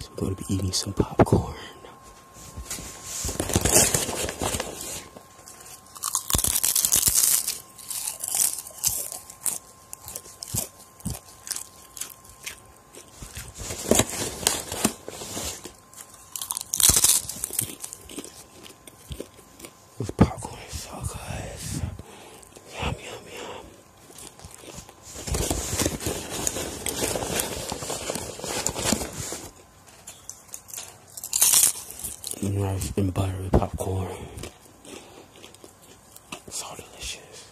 I'm going to be eating some popcorn. This popcorn is so good. rice and buttery popcorn. So delicious.